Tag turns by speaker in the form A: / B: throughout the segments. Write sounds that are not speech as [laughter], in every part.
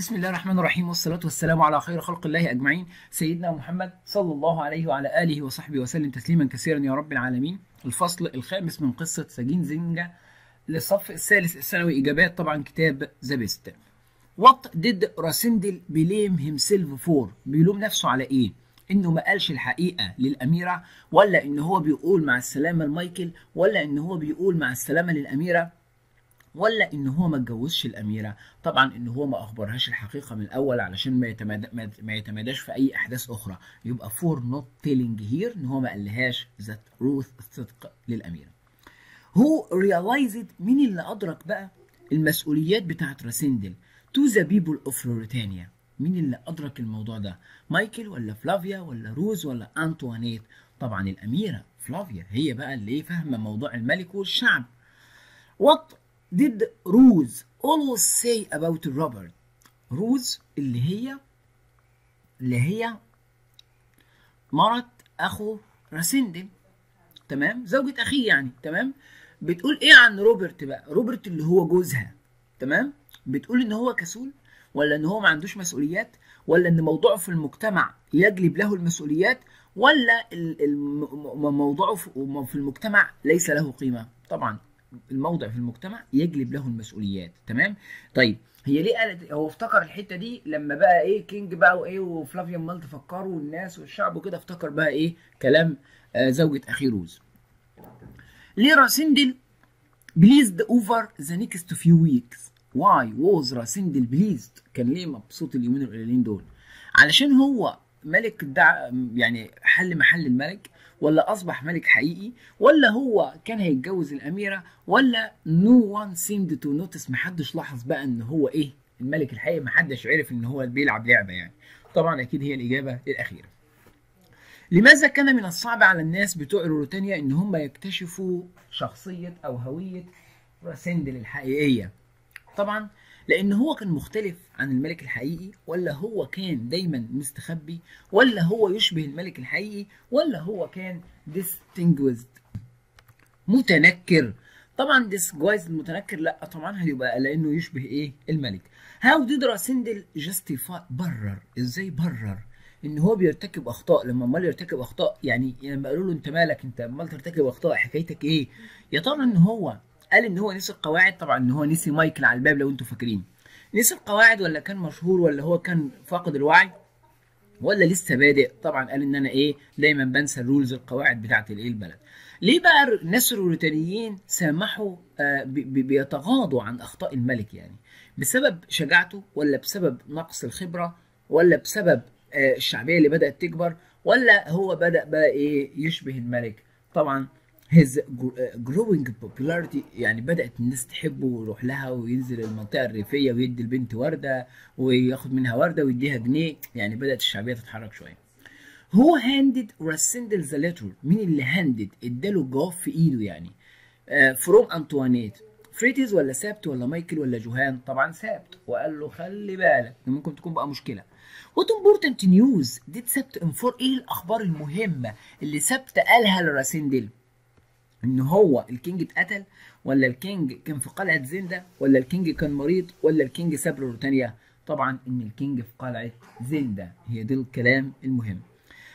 A: بسم الله الرحمن الرحيم والصلاة والسلام على خير خلق الله أجمعين. سيدنا محمد صلى الله عليه وعلى آله وصحبه وسلم تسليما كثيرا يا رب العالمين. الفصل الخامس من قصة سجين زندا للصف الثالث الثانوي إجابات طبعا كتاب ذا بيست. What did راسندل blame himself for بيلوم نفسه على إيه؟ إنه ما قالش الحقيقة للأميرة ولا إن هو بيقول مع السلامة لمايكل ولا إن هو بيقول مع السلامة للأميرة؟ ولا إن هو ما اتجوزش الأميرة؟ طبعا إن هو ما أخبرهاش الحقيقة من الأول علشان ما يتمادى ما يتماداش في أي أحداث أخرى. يبقى for not telling her إن هو ما قالهاش the truth الصدق للأميرة. who realized مين اللي أدرك بقى المسؤوليات بتاعت راسندل to the people of روريتانيا مين اللي أدرك الموضوع ده؟ مايكل ولا فلافيا ولا روز ولا انطوانيت طبعا الأميرة فلافيا هي بقى اللي فاهمة موضوع الملك والشعب. What did Rose always say about Robert? روز اللي هي اللي هي مرت أخو راسندل تمام؟ زوجة أخيه يعني. تمام؟ بتقول إيه عن روبرت بقى؟ روبرت اللي هو جوزها. تمام؟ بتقول إن هو كسول ولا إن هو ما عندوش مسؤوليات ولا إن موضوعه في المجتمع يجلب له المسؤوليات ولا موضوعه في المجتمع ليس له قيمة؟ طبعا. الموضع في المجتمع يجلب له المسؤوليات تمام؟ طيب هي ليه قالت هو افتكر الحتة دي لما بقى إيه king بقى وإيه وفلافيا مال تفكروا والناس والشعب وكده افتكر بقى إيه كلام آه زوجة أخي روز. ليه راسندل pleased over the next few weeks why was راسندل pleased كان ليه مبسوط اليومين القليلين دول؟ علشان هو ملك دع يعني حل محل الملك ولا أصبح ملك حقيقي ولا هو كان هيتجوز الأميرة ولا no one seemed to notice محدش لاحظ بقى إن هو إيه الملك الحقيقي محدش عرف إن هو بيلعب لعبة يعني. طبعا أكيد هي الإجابة الأخيرة. لماذا كان من الصعب على الناس بتوع روتانيا إن هم يكتشفوا شخصية أو هوية راسندل الحقيقية؟ طبعا لأن هو كان مختلف عن الملك الحقيقي ولا هو كان دايما مستخبي ولا هو يشبه الملك الحقيقي ولا هو كان disguised متنكر. طبعا disguised المتنكر لا طبعا هيبقى لأنه يشبه إيه؟ الملك. how did راسندل justify برر؟ إزاي برر؟ إن هو بيرتكب أخطاء. لما أمال يرتكب أخطاء يعني لما قالوا له أنت مالك؟ أنت أمال ترتكب أخطاء حكايتك إيه؟ يا ترى إن هو قال إن هو نسي القواعد طبعا إن هو نسي مايكل على الباب لو أنتوا فاكرين نسي القواعد ولا كان مشهور ولا هو كان فاقد الوعي؟ ولا لسه بادئ؟ طبعا قال إن أنا إيه دايما بنسى ال rules القواعد بتاعت الايه البلد. ليه بقى الناس الروتانيين سامحوا آه بيتغاضوا عن أخطاء الملك يعني؟ بسبب شجاعته ولا بسبب نقص الخبرة ولا بسبب آه الشعبية اللي بدأت تكبر ولا هو بدأ بقى إيه يشبه الملك؟ طبعا his growing popularity يعني بدأت الناس تحبه ويروح لها وينزل المنطقة الريفية ويدي البنت وردة وياخد منها وردة ويديها جنيه يعني بدأت الشعبية تتحرك شوية. who handed راسندل the letter مين اللي handed اداله الجواب في إيده يعني. from انطوانيت فريتز ولا سابت ولا مايكل ولا جوهان طبعا سابت وقال له خلي بالك ممكن تكون بقى مشكلة. what important news did سبت inform إيه الأخبار المهمة اللي سبت قالها لراسندل إن هو ال king اتقتل ولا ال king كان في قلعة زنده ولا ال king كان مريض ولا ال king ساب روتانيا طبعا إن ال king في قلعة زنده هي دي الكلام المهم.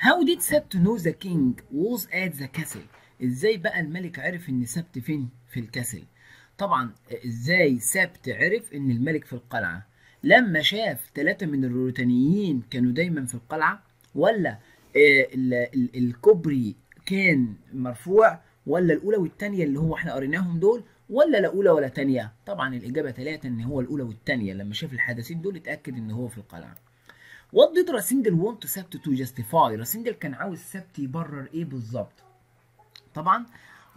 A: How did سبت know the king was at the castle إزاي بقى الملك عرف إن سبت فين في ال castle؟ طبعا إزاي سبت عرف إن الملك في القلعة؟ لما شاف ثلاثة من الروتانيين كانوا دايما في القلعة ولا الكوبري كان مرفوع ولا الأولى والثانيه اللي هو إحنا قريناهم دول ولا لا أولى ولا ثانية طبعا الإجابة ثلاثة إن هو الأولى والثانيه لما شاف الحدثين دول اتأكد إن هو في القلعة. what did راسندل want سبت to justify راسندل كان عاوز سبت يبرر إيه بالظبط؟ طبعا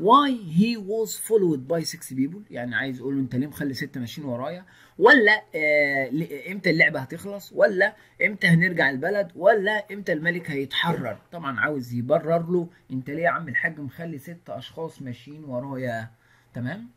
A: why he was followed by six people? يعني عايز يقول له أنت ليه مخلي ستة ماشيين ورايا؟ ولا آه إمتى اللعبة هتخلص؟ ولا إمتى هنرجع البلد؟ ولا إمتى الملك هيتحرر؟ طبعا عاوز يبرر له أنت ليه يا عم الحاج مخلي ست أشخاص ماشيين ورايا؟ تمام؟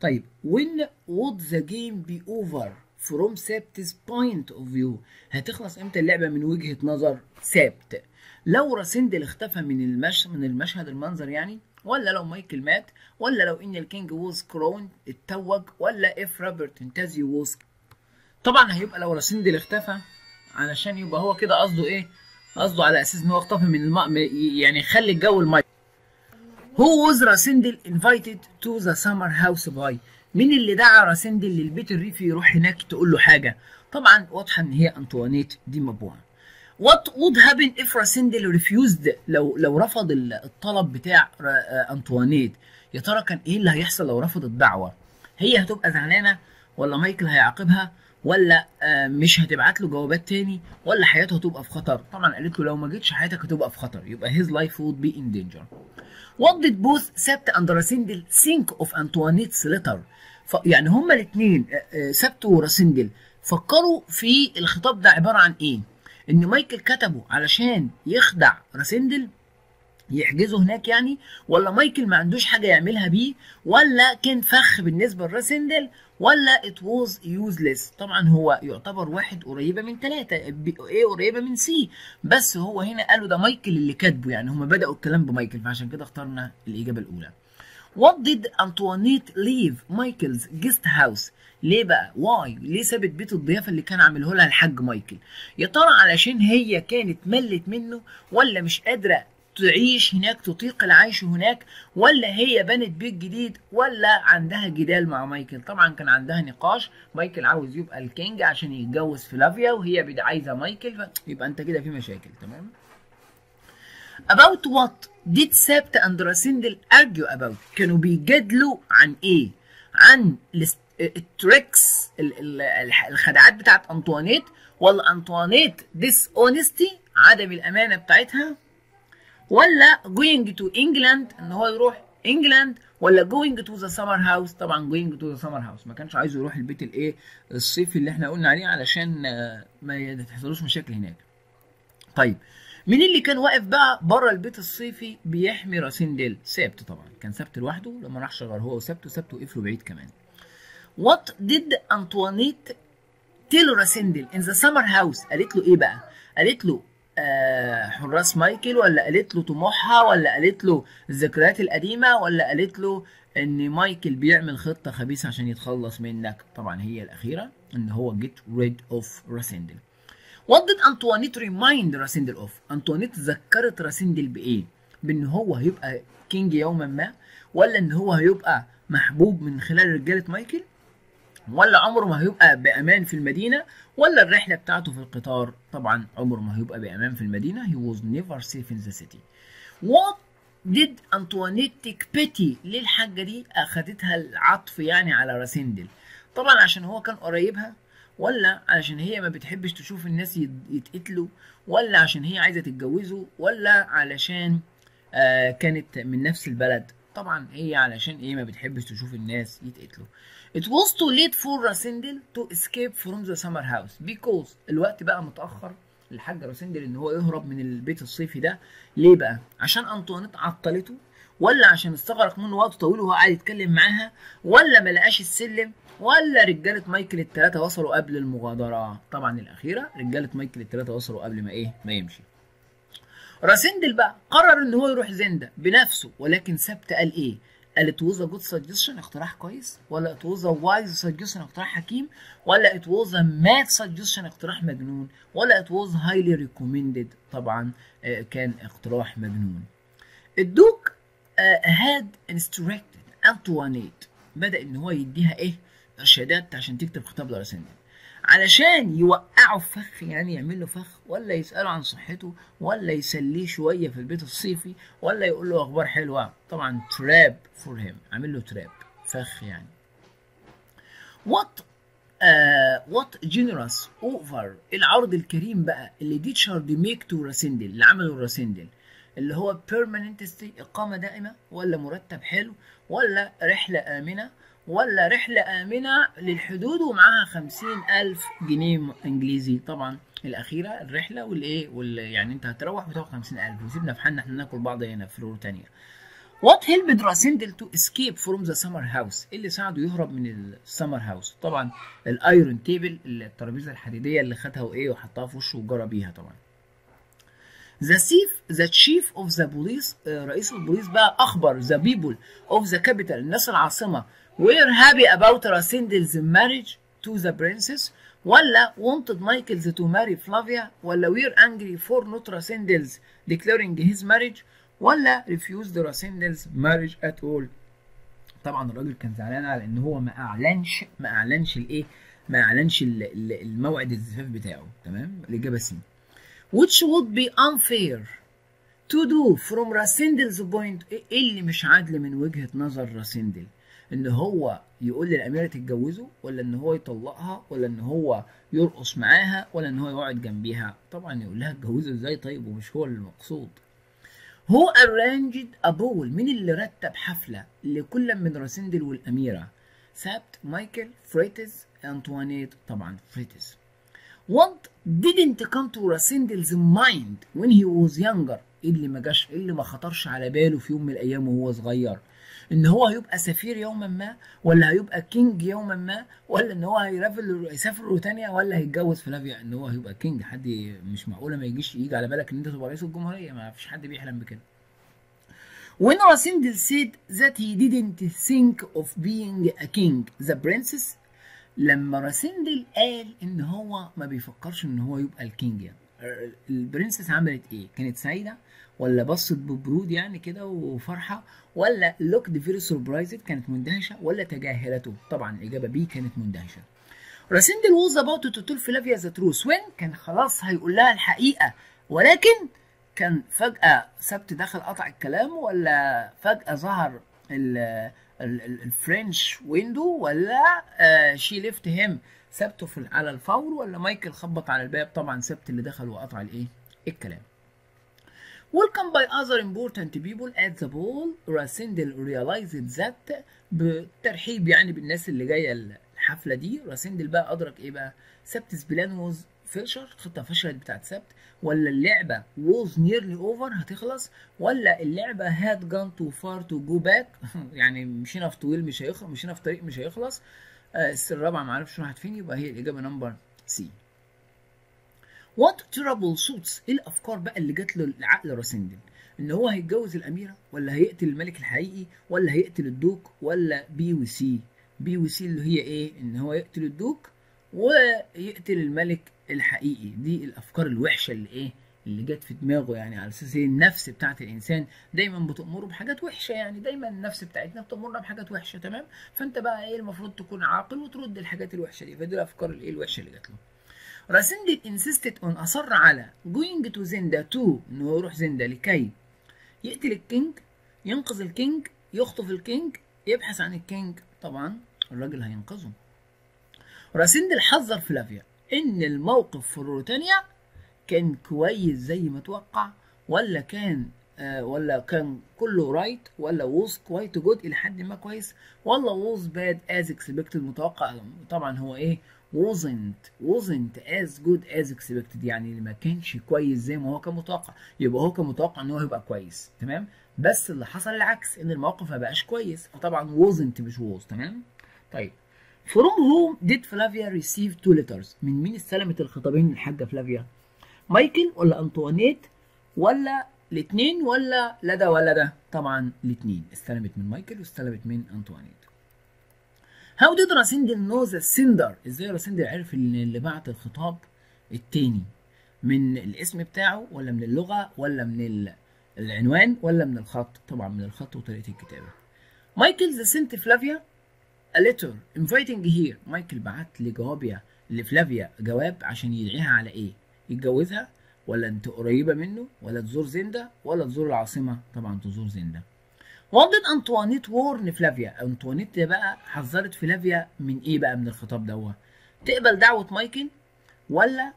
A: طيب when would the game be over from Sept's point of view هتخلص إمتى اللعبة من وجهة نظر سبت لو راسندل اختفى من المش من المشهد المنظر يعني ولا لو مايكل مات ولا لو إن الكينج ووز كرون اتوج ولا إف روبرت انتازيو ووز. طبعا هيبقى لو راسندل اختفى علشان يبقى هو كده قصده إيه؟ قصده على أساس إن هو اختفى من الم... يعني يخلي الجو المي Who was راسندل invited to the summer house by مين اللي دعا راسندل للبيت الريفي يروح هناك تقول له حاجة؟ طبعا واضحة إن هي أنطوانيت دي مابوها What would happen if راسندل refused لو لو رفض الطلب بتاع انطوانيت يا ترى كان إيه اللي هيحصل لو رفض الدعوة؟ هي هتبقى زعلانة ولا مايكل هيعاقبها ولا مش هتبعت له جوابات تاني ولا حياته هتبقى في خطر؟ طبعا قالت له لو ما جيتش حياتك هتبقى في خطر. يبقى his life would be in danger. What did both سبت and راسندل think of Antoinette's letter. ف... يعني هما الاثنين سبت وراسندل فكروا في الخطاب ده عبارة عن إيه؟ إن مايكل كتبه علشان يخدع راسندل يحجزه هناك يعني ولا مايكل ما عندوش حاجة يعملها بيه ولا كان فخ بالنسبة لراسندل ولا it was useless. طبعا هو يعتبر واحد قريبة من ثلاثة إيه قريبة من C بس هو هنا قالوا ده مايكل اللي كاتبه يعني هم بدأوا الكلام بمايكل فعشان كده اخترنا الإجابة الأولى. Why did Antoinette leave Michael's guest house? ليه بقى؟ why؟ ليه سابت بيت الضيافة اللي كان عامله لها الحاج مايكل؟ يا ترى علشان هي كانت ملت منه ولا مش قادرة تعيش هناك تطيق العيش هناك ولا هي بنت بيت جديد ولا عندها جدال مع مايكل طبعا كان عندها نقاش مايكل عاوز يبقى ال king عشان يتجوز فلافيا وهي عايزة مايكل يبقى انت كده في مشاكل تمام about what did سبت and راسندل argue about كانوا بيجادلوا عن إيه عن ال tricks الخدعات بتاعت أنطوانيت. ولا أنطوانيت dishonesty عدم الأمانة بتاعتها. ولا going to England إن هو يروح انجلاند ولا going to the summer house. طبعا going to the summer house ما كانش عايزه يروح البيت الايه الصيفي اللي إحنا قلنا عليه علشان ما تحصلوش مشاكل هناك. طيب مين اللي كان واقف بقى بره البيت الصيفي بيحمي راسنديل سبت طبعا كان سبت لوحده لما راح شغل هو وسبت وسبت وقفلوا بعيد كمان. What did Antoinette tell راسنديل in the summer house? قالت له إيه بقى؟ قالت له آه حراس مايكل ولا قالت له طموحها ولا قالت له الذكريات القديمة ولا قالت له إن مايكل بيعمل خطة خبيثة عشان يتخلص منك؟ طبعا هي الأخيرة إن هو get rid of راسندل What did Antoinette remind راسندل of? أنطوانيت ذكرت راسندل بإيه؟ بإن هو هيبقى كينج يوما ما ولا إن هو هيبقى محبوب من خلال رجالة مايكل؟ ولا عمره ما هيبقى بأمان في المدينة ولا الرحلة بتاعته في القطار. طبعا عمره ما هيبقى بأمان في المدينة. He was never safe in the city. What did Antoinette pity ليه الحاجة دي أخدتها العطف يعني على راسندل طبعا عشان هو كان قريبها ولا علشان هي ما بتحبش تشوف الناس يتقتلوا ولا عشان هي عايزة تتجوزه ولا علشان آه كانت من نفس البلد. طبعا هي علشان إيه ما بتحبش تشوف الناس يتقتلوا. It was too late for راسندل to escape from the summer house because الوقت بقى متأخر. للحاج راسندل إن هو يهرب من البيت الصيفي ده. ليه بقى؟ عشان أنطوانيت عطلته ولا عشان استغرق منه وقت طويل وهو قاعد يتكلم معاها ولا ما لقاش السلم ولا رجالة مايكل الثلاثه وصلوا قبل المغادرة. طبعا الأخيرة رجالة مايكل الثلاثه وصلوا قبل ما إيه؟ ما يمشي. راسندل بقى قرر إن هو يروح زندا بنفسه ولكن سبت قال إيه؟ قال it was a good اقتراح كويس. ولا it was a wise اقتراح حكيم. ولا it was a mad اقتراح مجنون. ولا it was highly recommended. طبعا كان اقتراح مجنون. الدوك had instructed انطوانيت بدأ إن هو يديها إيه؟ إرشادات عشان تكتب خطاب لراسندل علشان يوقعه في فخ يعني يعمل له فخ ولا يسأله عن صحته ولا يسليه شوية في البيت الصيفي ولا يقول له أخبار حلوة. طبعا trap for him عامل له trap فخ يعني. what what generous offer العرض الكريم بقى اللي did ريتشارد make to راسندل اللي عمله راسندل اللي هو permanent stay إقامة دائمة ولا مرتب حلو ولا رحلة آمنة ولا رحلة آمنة للحدود ومعاها خمسين ألف جنيه إنجليزي طبعا الأخيرة الرحلة والإيه وال يعني أنت هتروح وتاخد خمسين ألف وسيبنا في حالنا إحنا ناكل بعض هنا في فلور تانية What helped راسندل to escape from the summer house؟ إيه اللي ساعده يهرب من ال summer house؟ طبعا ال iron table الترابيزة الحديدية اللي خدها وإيه وحطها في وشه وجرى بيها طبعا. The chief the chief of the police uh, رئيس البوليس بقى أخبر the people of the capital الناس العاصمة were happy about Rassendyll's marriage to the princess ولا wanted Michaels to marry Flavia ولا we're angry for not Rasindels declaring his marriage ولا refused Rasindels marriage at all طبعا الراجل كان زعلان على ان هو ما اعلنش ما اعلنش الايه ما اعلنش ال- ال- الموعد الزفاف بتاعه تمام الاجابه سي which would be unfair to do from راسندل's point إيه اللي مش عادل من وجهة نظر راسندل إن هو يقول للأميرة تتجوزه ولا إن هو يطلقها ولا إن هو يرقص معاها ولا إن هو يقعد جنبيها؟ طبعا يقول لها اتجوزه إزاي طيب؟ ومش هو المقصود. هو a ball مين اللي رتب حفلة لكل من راسندل والأميرة. سبت مايكل فريتز أنطوانيت طبعا فريتز. What didn't come to Rassendyll's mind when he was younger إيه اللي ما جاش إيه اللي ما خطرش على باله في يوم من الأيام وهو صغير. إن هو هيبقى سفير يوما ما ولا هيبقى king يوما ما ولا إن هو هي travel يسافر روتانيا ولا هيتجوز فلافيا إن هو هيبقى king حد مش معقولة ما يجيش يجي على بالك إن أنت تبقى رئيس الجمهورية. ما فيش حد بيحلم بكده. When Rassendyll said that he didn't think of being a king, the princess لما راسندل قال إن هو ما بيفكرش إن هو يبقى ال king يعني. ال princess عملت إيه؟ كانت سعيدة؟ ولا بصت ببرود يعني كده وفرحة ولا looked very surprised كانت مندهشة ولا تجاهلته. طبعا الإجابة B كانت مندهشة. راسندل was about to tell فلافيا the truth when كان خلاص هيقول لها الحقيقة. ولكن كان فجأة سبت دخل قطع الكلام ولا فجأة ظهر ال ال French window ولا she left him سبته على الفور ولا مايكل خبط على الباب. طبعا سبت اللي دخل وقطع الإيه؟ الكلام. Welcomed by other important people at the ball راسندل realized that بترحيب يعني بالناس اللي جاية الحفلة دي. راسندل بقى أدرك إيه بقى؟ سبت's plan was failure خطة فشلت بتاعت سبت ولا اللعبة was nearly over هتخلص؟ ولا اللعبة had gone too far to go back [laughs] يعني مشينا في طويل مش هيخلص مشينا في طريق مش هيخلص. آه الرابعه ما عرفش راحت فين يبقى هي الإجابة number C what terrible thoughts إيه الأفكار بقى اللي جات له لعقل راسندل إن هو هيتجوز الأميرة ولا هيقتل الملك الحقيقي ولا هيقتل ال duke ولا B و C B و C اللي هي إيه؟ إن هو يقتل ال duke ويقتل الملك الحقيقي. دي الأفكار الوحشة اللي إيه؟ اللي جت في دماغه يعني على أساس إيه؟ النفس بتاعت الإنسان دايما بتأمره بحاجات وحشة يعني. دايما النفس بتاعتنا بتأمرنا بحاجات وحشة تمام؟ فأنت بقى إيه المفروض تكون عاقل وترد الحاجات الوحشة دي. فدي الأفكار الايه الوحشة اللي جات له. راسندل insisted on أصر على going to زندا to ان هو يروح زندا لكي يقتل الكينج ينقذ الكينج يخطف الكينج يبحث عن الكينج طبعا الراجل هينقذه. راسندل حذر فلافيا إن الموقف في روتانيا كان كويس زي ما توقع ولا كان آه ولا كان كله right ولا was quite good إلى حد ما كويس. ولا was bad as expected متوقع. طبعا هو إيه؟ Wasn't wasn't as good as expected. يعني ما كانش كويس زي ما هو كان متوقع يبقى هو كان متوقع إن هو هيبقى كويس. تمام؟ بس اللي حصل العكس إن الموقف ما بقاش كويس. فطبعا wasn't مش was. تمام؟ طيب. From whom did Flavia receive two letters؟ من مين استلمت الخطابين الحاجة فلافيا؟ مايكل ولا أنطوانيت ولا الاثنين ولا لا ده ولا ده؟ طبعا الاثنين استلمت من مايكل واستلمت من أنطوانيت. How did راسندل know the sender؟ إزاي راسندل عرف إن اللي بعت الخطاب التاني؟ من الاسم بتاعه ولا من اللغة ولا من العنوان ولا من الخط؟ طبعا من الخط وطريقة الكتابة. مايكل sent فلافيا a letter inviting here مايكل بعت لجوابيا لفلافيا جواب عشان يدعيها على إيه يتجوزها ولا أنت قريبة منه ولا تزور زندا ولا تزور العاصمة طبعا تزور زندا Did أنطوانيت warn فلافيا. أنطوانيت بقى حذرت فلافيا من إيه بقى من الخطاب دوت تقبل دعوة مايكل ولا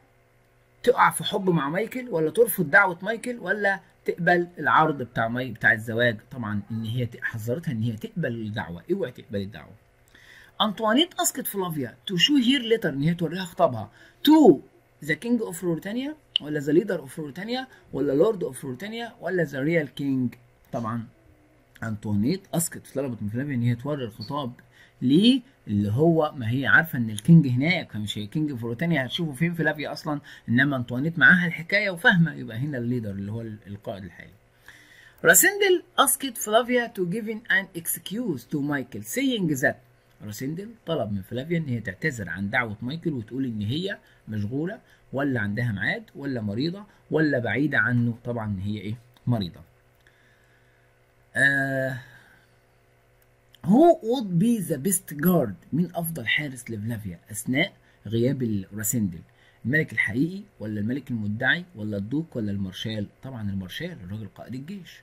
A: تقع في حب مع مايكل ولا ترفض دعوة مايكل ولا تقبل العرض بتاع ماي بتاع الزواج؟ طبعا إن هي حذرتها إن هي تقبل الدعوة. اوعي تقبل الدعوة. أنطوانيت asked فلافيا. to show her letter إن هي توريها خطابها. to the king of روريتانيا ولا the leader of روريتانيا ولا lord of روريتانيا ولا the real king طبعا. انطوانيت asked طلبت من فلافيا إن هي توري الخطاب ليه اللي هو ما هي عارفة إن ال king هناك فمش هي king في روتانيا هتشوفه فين فلافيا أصلا إنما انطوانيت معاها الحكاية وفاهمة يبقى هنا ال leader اللي هو القائد الحالي. راسندل asked Flavia to give an excuse to Michael saying that راسندل طلب من فلافيا إن هي تعتذر عن دعوة مايكل وتقول إن هي مشغولة ولا عندها ميعاد ولا مريضة ولا بعيدة عنه طبعا إن هي إيه؟ مريضة. آه هو would be the best guard? مين أفضل حارس لفلافيا؟ أثناء غياب راسندل الملك الحقيقي ولا الملك المدعي ولا الدوك ولا المارشال؟ طبعا المارشال الراجل قائد الجيش.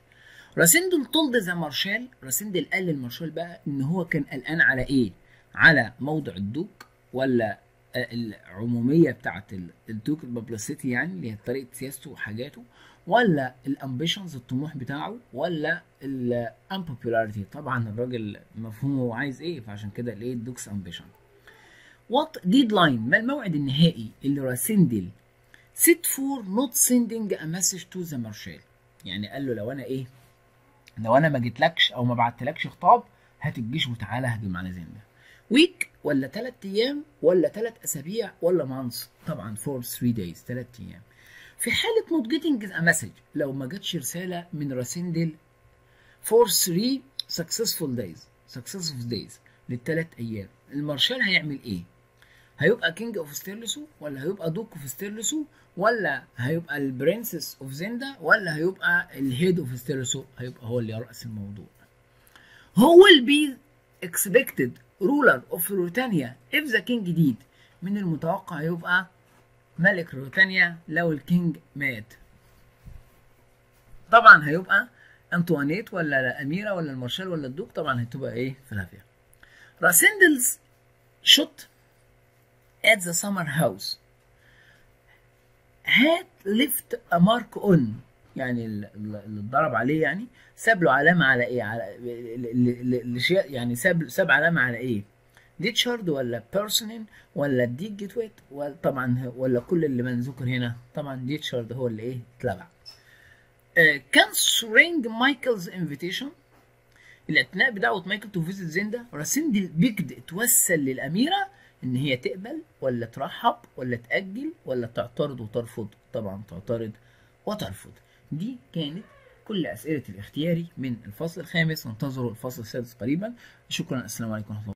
A: راسندل told the marshal راسندل قال للمارشال بقى إن هو كان قلقان على إيه؟ على موضع ال duke ولا العمومية بتاعه ال duke ال publicity يعني اللي هي طريقة سياسته وحاجاته. ولا ال ambitions الطموح بتاعه ولا ال unpopularity طبعا الراجل مفهومه عايز إيه فعشان كده الايه ال duke's ambition what deadline ما الموعد النهائي اللي راسندل set for not sending a message to the marshal. يعني قال له لو أنا إيه لو أنا ما جيتلكش أو ما بعتلكش خطاب هات الجيش وتعالى هجم على زنده week ولا 3 أيام ولا 3 أسابيع ولا month طبعا for 3 days 3 أيام. في حالة not getting a message لو ما جاتش رسالة من راسندل for 3 successful days successful days للثلاث أيام. المارشال هيعمل إيه؟ هيبقى king of ستيرلسو ولا هيبقى duke of ستيرلسو ولا هيبقى ال princess of زندا ولا هيبقى ال head of ستيرلسو هيبقى هو اللي يرأس الموضوع. هو will be expected ruler of روتانيا if the king died من المتوقع يبقى ملك روتانيا لو ال king مات. طبعا هيبقى انطوانيت ولا الأميرة ولا المارشال ولا ال duke طبعا هتبقى إيه؟ فلافيا Rassendyll's shot the summer house. Had left a mark on يعني اللي اتضرب عليه يعني ساب له علامة على إيه؟ على يعني ساب ساب علامة على إيه؟ ديتشارد ولا بيرسونين ولا ديك جيتويت طبعا ولا كل اللي منذكر هنا. طبعا ديتشارد هو اللي إيه؟ اتلغى. concerning Michael's invitation الأثناء بدعوه مايكل to visit Zenda راسندل begged توسل للأميرة إن هي تقبل ولا ترحب ولا تأجل ولا تعترض وترفض. طبعا تعترض وترفض. دي كانت كل أسئلة الاختياري من الفصل الخامس. وانتظروا الفصل السادس قريبا. شكرا. السلام عليكم ورحمة الله.